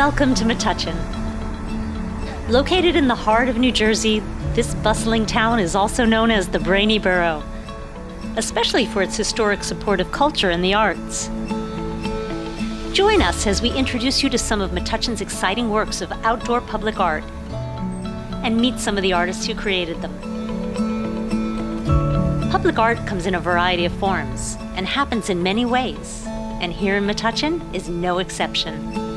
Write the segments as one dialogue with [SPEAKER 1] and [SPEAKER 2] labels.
[SPEAKER 1] Welcome to Metuchen. Located in the heart of New Jersey, this bustling town is also known as the Brainy Borough, especially for its historic support of culture and the arts. Join us as we introduce you to some of Metuchen's exciting works of outdoor public art and meet some of the artists who created them. Public art comes in a variety of forms and happens in many ways, and here in Metuchen is no exception.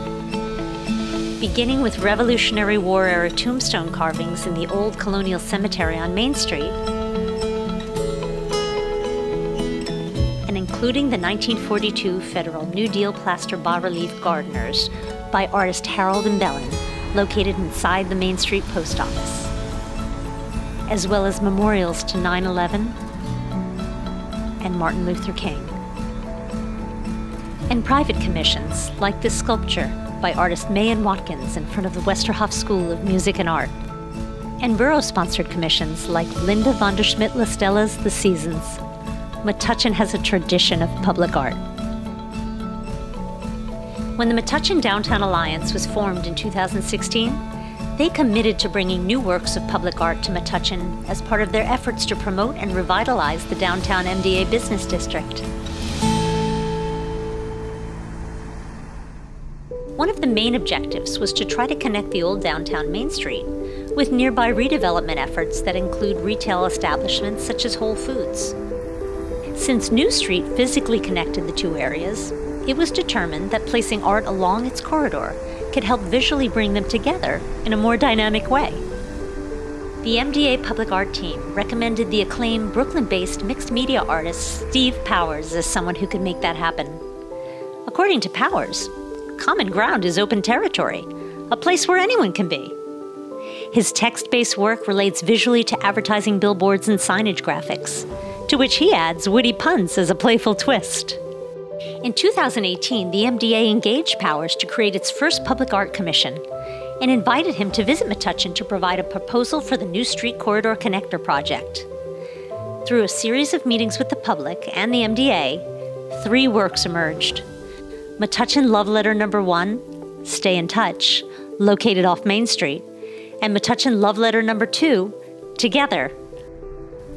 [SPEAKER 1] Beginning with Revolutionary War era tombstone carvings in the old colonial cemetery on Main Street, and including the 1942 Federal New Deal plaster bas-relief gardeners by artist Harold Ambellan, located inside the Main Street Post Office, as well as memorials to 9 11 and Martin Luther King. And private commissions, like this sculpture by artist Mayan Watkins in front of the Westerhoff School of Music and Art. And borough sponsored commissions like Linda von der Schmidt Lastella's The Seasons. Metuchen has a tradition of public art. When the Metuchen Downtown Alliance was formed in 2016, they committed to bringing new works of public art to Metuchen as part of their efforts to promote and revitalize the downtown MDA business district. One of the main objectives was to try to connect the old downtown Main Street with nearby redevelopment efforts that include retail establishments such as Whole Foods. Since New Street physically connected the two areas, it was determined that placing art along its corridor could help visually bring them together in a more dynamic way. The MDA Public Art team recommended the acclaimed Brooklyn based mixed media artist Steve Powers as someone who could make that happen. According to Powers, Common Ground is open territory, a place where anyone can be. His text based work relates visually to advertising billboards and signage graphics, to which he adds witty puns as a playful twist. In 2018, the MDA engaged Powers to create its first public art commission and invited him to visit Metuchen to provide a proposal for the new street corridor connector project. Through a series of meetings with the public and the MDA, three works emerged. Metuchen Love Letter Number One, Stay in Touch, located off Main Street, and Metuchen Love Letter Number Two, Together,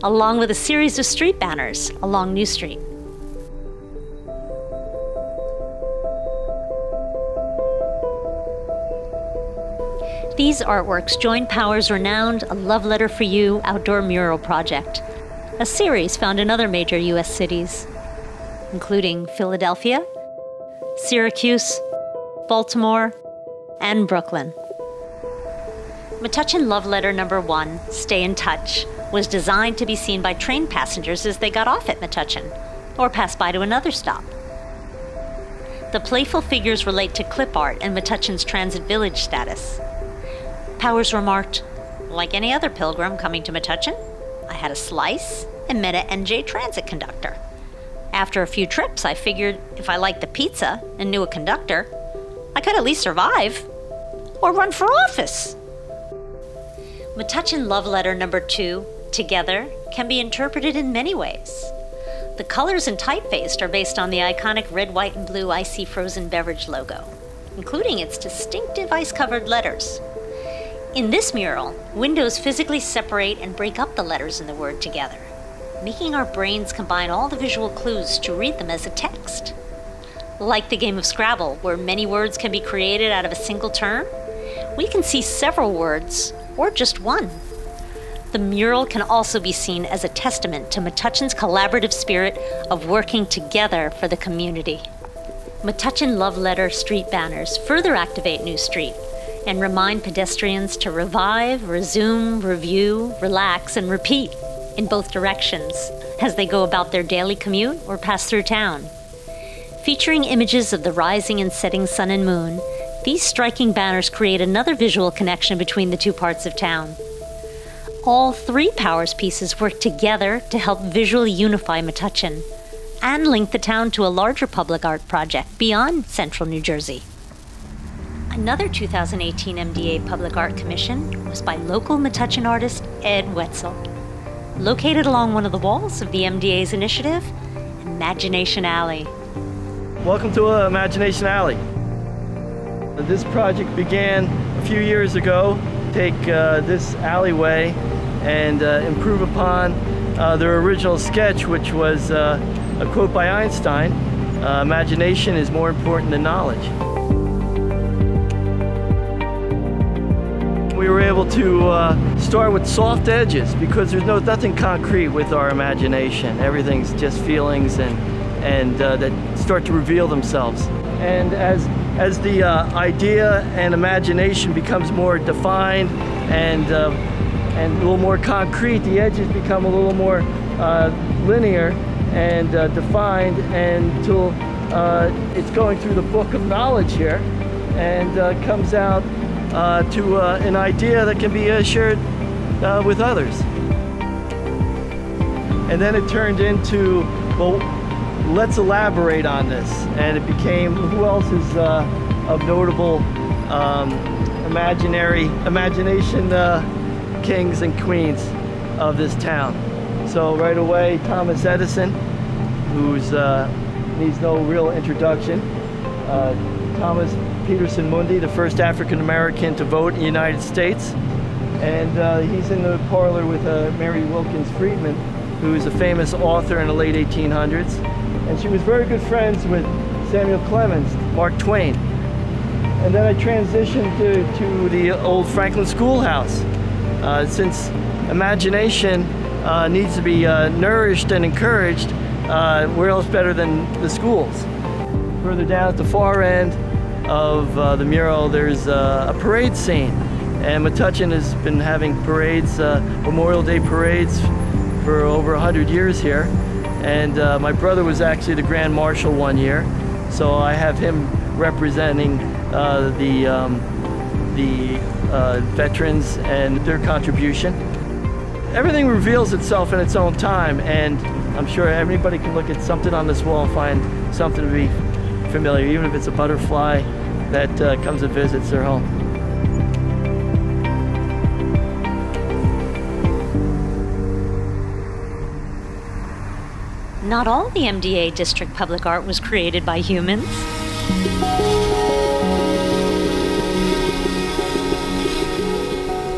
[SPEAKER 1] along with a series of street banners along New Street. These artworks join Powers' renowned A Love Letter for You outdoor mural project, a series found in other major U.S. cities, including Philadelphia, Syracuse, Baltimore, and Brooklyn. Metuchen Love Letter Number One, Stay in Touch, was designed to be seen by train passengers as they got off at Metuchen or passed by to another stop. The playful figures relate to clip art and Metuchen's transit village status. Powers remarked, like any other pilgrim coming to Metuchen, I had a slice and met an NJ transit conductor. After a few trips, I figured if I liked the pizza and knew a conductor, I could at least survive or run for office. Metuchen Love Letter Number Two, Together, can be interpreted in many ways. The colors and typeface are based on the iconic red, white, and blue icy frozen beverage logo, including its distinctive ice covered letters. In this mural, windows physically separate and break up the letters in the word together making our brains combine all the visual clues to read them as a text. Like the game of Scrabble, where many words can be created out of a single term, we can see several words, or just one. The mural can also be seen as a testament to Metuchen's collaborative spirit of working together for the community. Metuchen Love Letter street banners further activate New Street and remind pedestrians to revive, resume, review, relax, and repeat in both directions as they go about their daily commute or pass through town. Featuring images of the rising and setting sun and moon, these striking banners create another visual connection between the two parts of town. All three Powers pieces work together to help visually unify Metuchen and link the town to a larger public art project beyond central New Jersey. Another 2018 MDA Public Art Commission was by local Metuchen artist Ed Wetzel. Located along one of the walls of the MDA's initiative, Imagination Alley.
[SPEAKER 2] Welcome to uh, Imagination Alley. This project began a few years ago. Take uh, this alleyway and uh, improve upon uh, their original sketch, which was uh, a quote by Einstein, uh, imagination is more important than knowledge. Able to uh, start with soft edges because there's no nothing concrete with our imagination. Everything's just feelings and, and that start to reveal themselves. And as as the uh, idea and imagination becomes more defined and uh, and a little more concrete, the edges become a little more uh, linear and uh, defined until uh, it's going through the book of knowledge here and uh, comes out to an idea that can be shared with others. And then it turned into, well, let's elaborate on this. And it became, who else is uh, of notable um, imaginary, imagination uh, kings and queens of this town. So right away, Thomas Edison, who's uh, needs no real introduction. Uh, Thomas Peterson Mundy, the first African American to vote in the United States. And uh, he's in the parlor with uh, Mary Wilkins Freeman, who is a famous author in the late 1800s and she was very good friends with Samuel Clemens, Mark Twain. And then I transitioned to, to the old Franklin Schoolhouse. Uh, since imagination uh, needs to be uh, nourished and encouraged, uh, where else better than the schools? Further down at the far end of uh, the mural, there's uh, a parade scene. And Metuchen has been having parades, Memorial Day parades, for over 100 years here. And uh, my brother was actually the Grand Marshal one year, so I have him representing uh, the, um, the uh, veterans and their contribution. Everything reveals itself in its own time, and I'm sure everybody can look at something on this wall and find something to be familiar, even if it's a butterfly that uh, comes and visits their home.
[SPEAKER 1] Not all the MDA district public art was created by humans.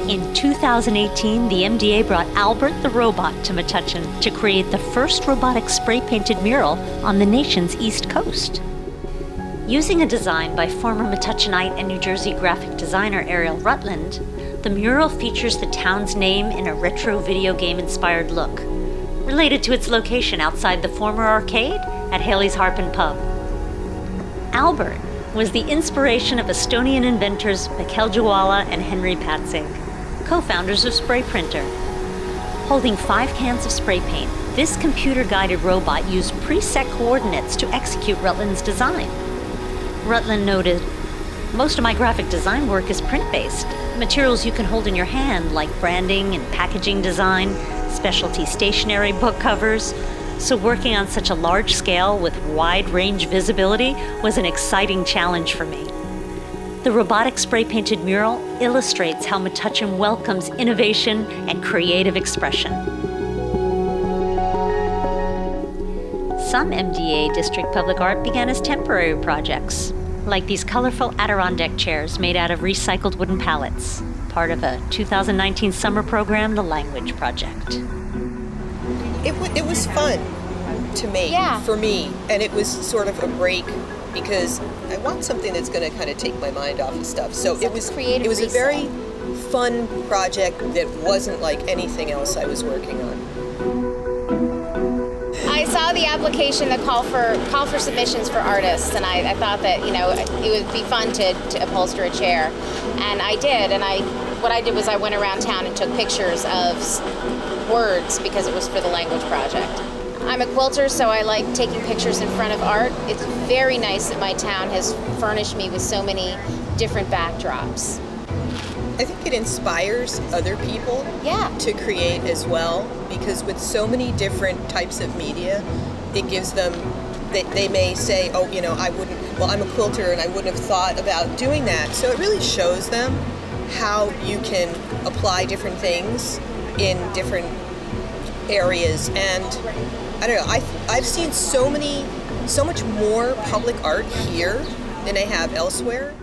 [SPEAKER 1] In 2018, the MDA brought Albert the robot to Metuchen to create the first robotic spray painted mural on the nation's east coast. Using a design by former Metuchenite and New Jersey graphic designer Ariel Rutland, the mural features the town's name in a retro video game inspired look related to its location outside the former arcade at Haley's Harp and Pub. Albert was the inspiration of Estonian inventors Mihkel Joala and Henry Patzig, co-founders of Spray Printer. Holding five cans of spray paint, this computer-guided robot used preset coordinates to execute Rutland's design. Rutland noted, most of my graphic design work is print-based, materials you can hold in your hand like branding and packaging design, specialty stationery book covers, so working on such a large scale with wide range visibility was an exciting challenge for me. The robotic spray painted mural illustrates how Metuchen welcomes innovation and creative expression. Some MDA district public art began as temporary projects, like these colorful Adirondack chairs made out of recycled wooden pallets part of a 2019 summer program, the Language Project.
[SPEAKER 3] It, it was fun to make yeah. for me, and it was sort of a break because I want something that's going to kind of take my mind off of stuff. So it was creative. It was reset. a very fun project that wasn't like anything else I was working on.
[SPEAKER 4] Saw the application, the call for call for submissions for artists, and I, I thought that you know it would be fun to, to upholster a chair, and I did, and I what I did was I went around town and took pictures of words because it was for the language project. I'm a quilter, so I like taking pictures in front of art. It's very nice that my town has furnished me with so many different backdrops.
[SPEAKER 3] I think it inspires other people
[SPEAKER 4] yeah.
[SPEAKER 3] to create as well because with so many different types of media, it gives them they, they may say, oh, you know, I wouldn't, well, I'm a quilter and I wouldn't have thought about doing that. So it really shows them how you can apply different things in different areas. And I don't know, I, I've seen so many, so much more public art here than I have elsewhere.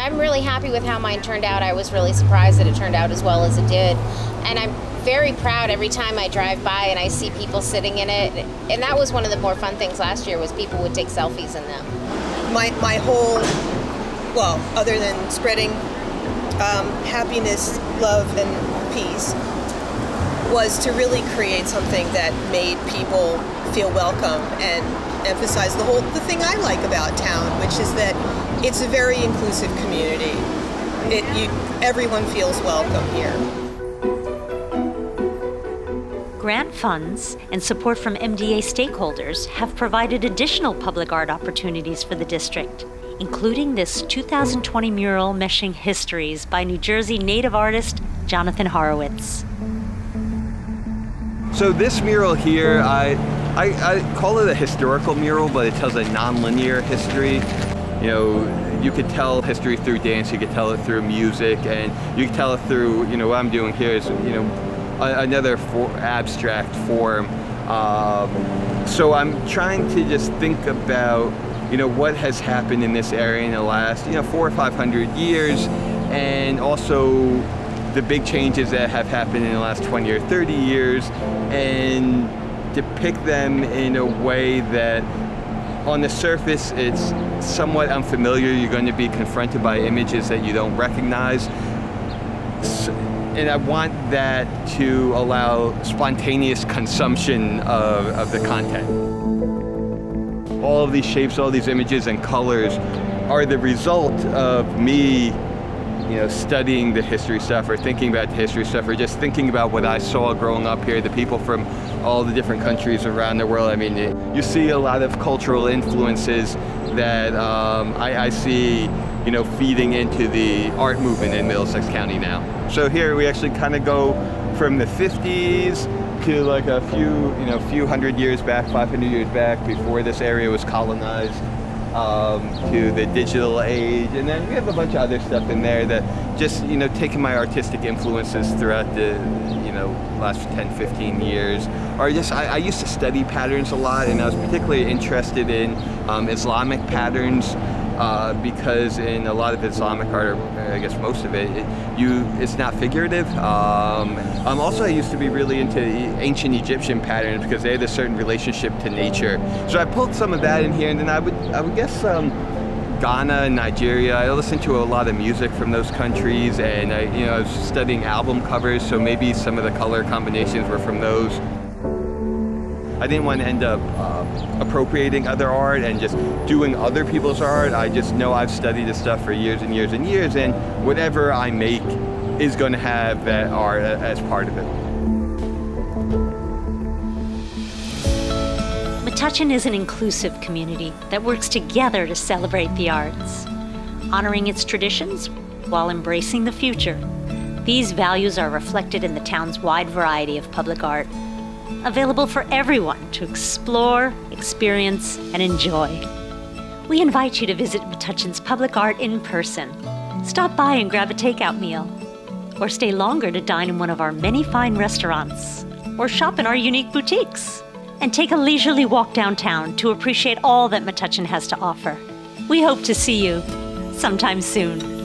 [SPEAKER 4] I'm really happy with how mine turned out. I was really surprised that it turned out as well as it did. And I'm very proud every time I drive by and I see people sitting in it. And that was one of the more fun things last year was people would take selfies in them.
[SPEAKER 3] My, my whole, well, other than spreading um, happiness, love, and peace, was to really create something that made people feel welcome and emphasize the whole the thing I like about town, which is that it's a very inclusive community. It, you, everyone feels welcome here.
[SPEAKER 1] Grant funds and support from MDA stakeholders have provided additional public art opportunities for the district, including this 2020 mural meshing histories by New Jersey native artist Jonathan Horowitz.
[SPEAKER 5] So this mural here, I, I, I call it a historical mural, but it tells a nonlinear history. You know, you could tell history through dance, you could tell it through music, and you could tell it through, you know, what I'm doing here is, you know, another for, abstract form. Um, so I'm trying to just think about, you know, what has happened in this area in the last, you know, four or five hundred years, and also the big changes that have happened in the last 20 or 30 years and depict them in a way that on the surface it's somewhat unfamiliar. You're going to be confronted by images that you don't recognize. and I want that to allow spontaneous consumption of, of the content. All of these shapes, all these images and colors are the result of me you know, studying the history stuff or thinking about the history stuff or just thinking about what I saw growing up here, the people from all the different countries around the world. I mean, you see a lot of cultural influences that um, I, I see, you know, feeding into the art movement in Middlesex County now. So here we actually kind of go from the 50s to like a few, you know, a few hundred years back, 500 years back before this area was colonized um, to the digital age, and then we have a bunch of other stuff in there that just you know taking my artistic influences throughout the you know last 10, 15 years, or just I, I used to study patterns a lot, and I was particularly interested in um, Islamic patterns uh, because in a lot of Islamic art, or I guess most of it, it you it's not figurative. Um, um, also, I used to be really into ancient Egyptian patterns because they had a certain relationship to nature. So I pulled some of that in here, and then I would I would guess. Um, Ghana and Nigeria. I listened to a lot of music from those countries, and I, you know, I was studying album covers, so maybe some of the color combinations were from those. I didn't want to end up uh, appropriating other art and just doing other people's art. I just know I've studied this stuff for years and years and years, and whatever I make is going to have that art as part of it.
[SPEAKER 1] Metuchen is an inclusive community that works together to celebrate the arts, honoring its traditions while embracing the future. These values are reflected in the town's wide variety of public art available for everyone to explore, experience, and enjoy. We invite you to visit Metuchen's public art in person. Stop by and grab a takeout meal, or stay longer to dine in one of our many fine restaurants, or shop in our unique boutiques, and take a leisurely walk downtown to appreciate all that Metuchen has to offer. We hope to see you sometime soon.